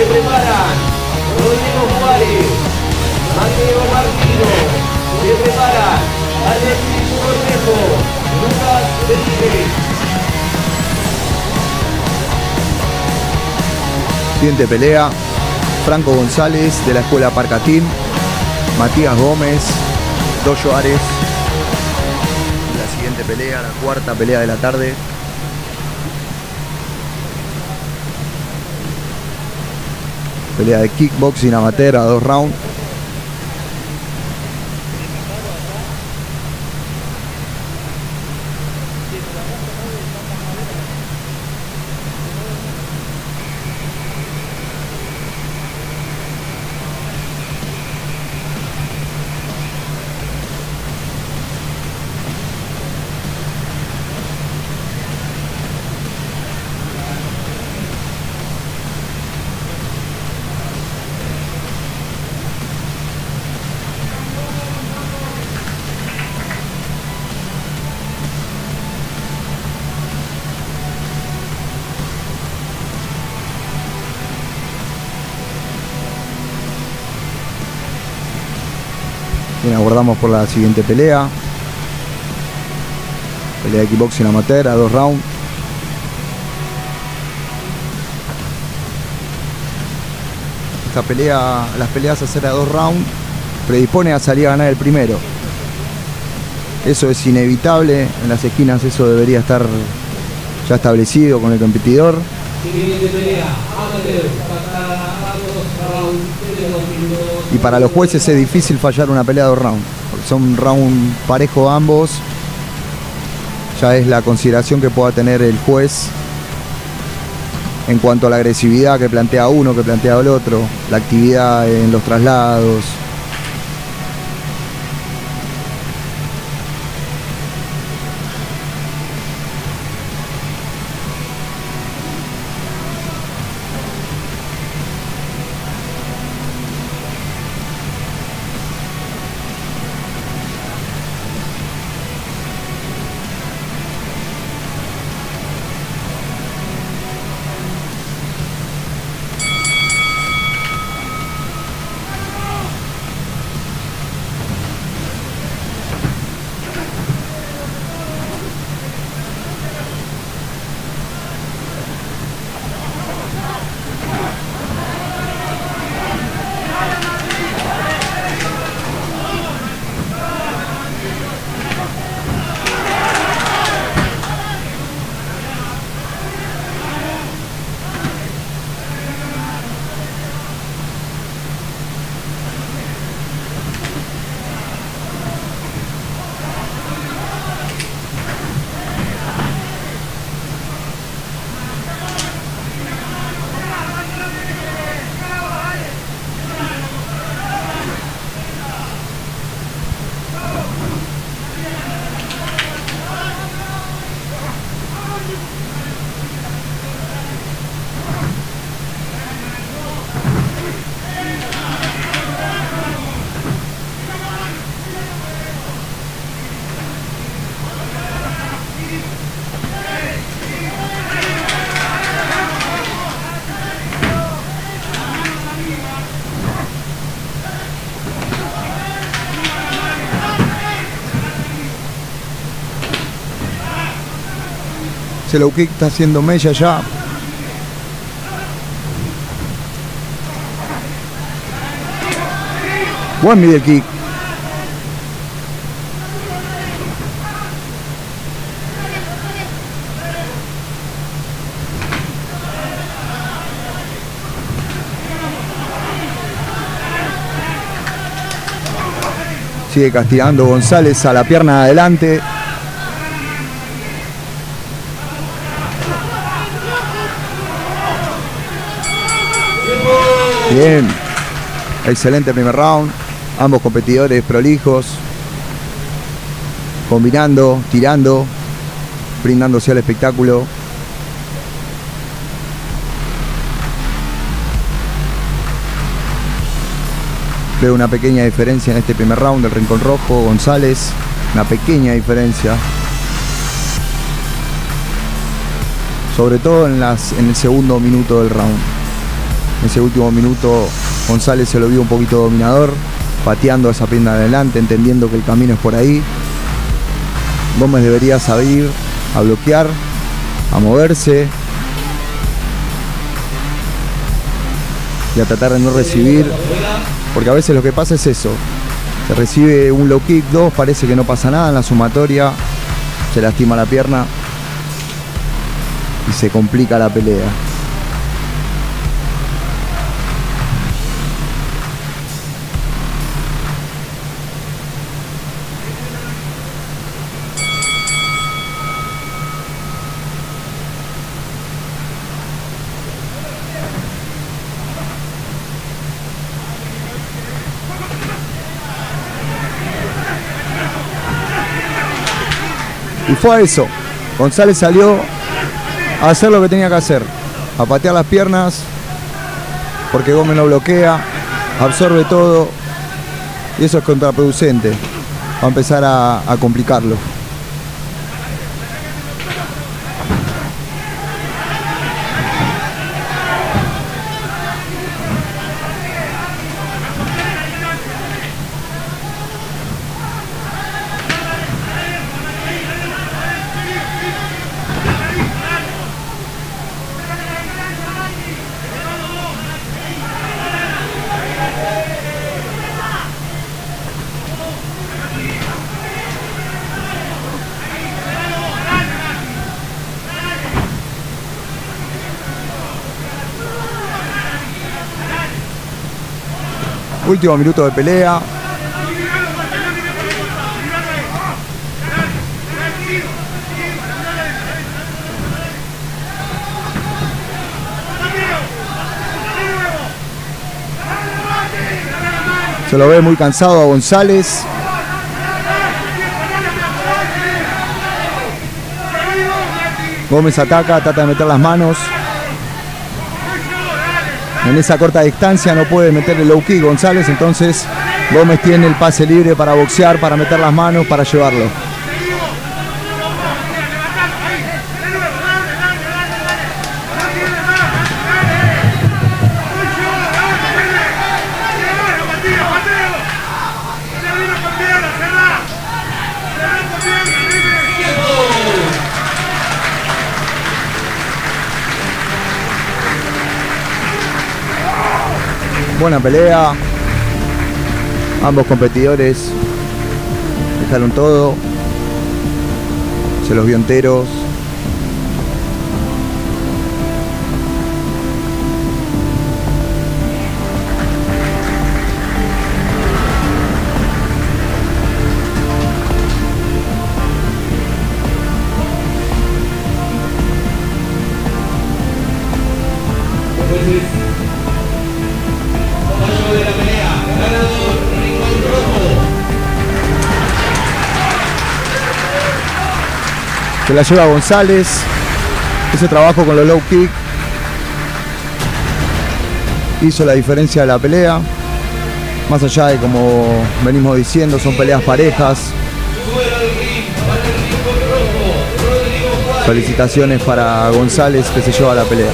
Se preparan. Rodrigo Juárez. Mateo Martino. Se preparan. Alexis Cornejo. Lucas Felipe. Siguiente pelea. Franco González de la Escuela Parcatín. Matías Gómez. Doyo Ares. La siguiente pelea, la cuarta pelea de la tarde. Pelea de kickboxing amateur a dos rounds. Bien, abordamos por la siguiente pelea. Pelea de kickboxing amateur a dos rounds. Esta pelea, las peleas a hacer a dos rounds, predispone a salir a ganar el primero. Eso es inevitable, en las esquinas eso debería estar ya establecido con el competidor. Siguiente pelea. Amateur. Y para los jueces es difícil fallar una pelea de porque son round parejo ambos. Ya es la consideración que pueda tener el juez en cuanto a la agresividad que plantea uno, que plantea el otro, la actividad en los traslados. Se lo kick está haciendo Mella ya. Buen middle kick. Sigue castigando González a la pierna de adelante. Bien. Excelente primer round. Ambos competidores prolijos. Combinando, tirando, brindándose al espectáculo. Veo una pequeña diferencia en este primer round del Rincón Rojo, González. Una pequeña diferencia. Sobre todo en, las, en el segundo minuto del round. En ese último minuto González se lo vio un poquito dominador, pateando esa pierna adelante, entendiendo que el camino es por ahí. Gómez debería salir a bloquear, a moverse y a tratar de no recibir, porque a veces lo que pasa es eso. Se recibe un low kick, dos, parece que no pasa nada en la sumatoria, se lastima la pierna y se complica la pelea. Y fue a eso. González salió a hacer lo que tenía que hacer. A patear las piernas. Porque Gómez no bloquea. Absorbe todo. Y eso es contraproducente. Va a empezar a, a complicarlo. Último minuto de pelea. Se lo ve muy cansado a González. Gómez ataca, trata de meter las manos. En esa corta distancia no puede meterle low kick González, entonces Gómez tiene el pase libre para boxear, para meter las manos, para llevarlo. Buena pelea. Ambos competidores dejaron todo. Se los vio enteros. Se la lleva González. Ese trabajo con los low kick hizo la diferencia de la pelea. Más allá de como venimos diciendo, son peleas parejas. Felicitaciones para González que se lleva la pelea.